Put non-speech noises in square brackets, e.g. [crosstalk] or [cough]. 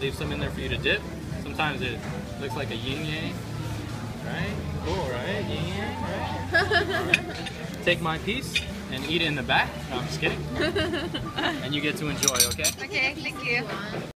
leave some in there for you to dip. Sometimes it looks like a yin yang, right? Cool, right? Yin yang, right? right? [laughs] Take my piece and eat it in the back. No, I'm just kidding. [laughs] and you get to enjoy, okay? Okay, thank you.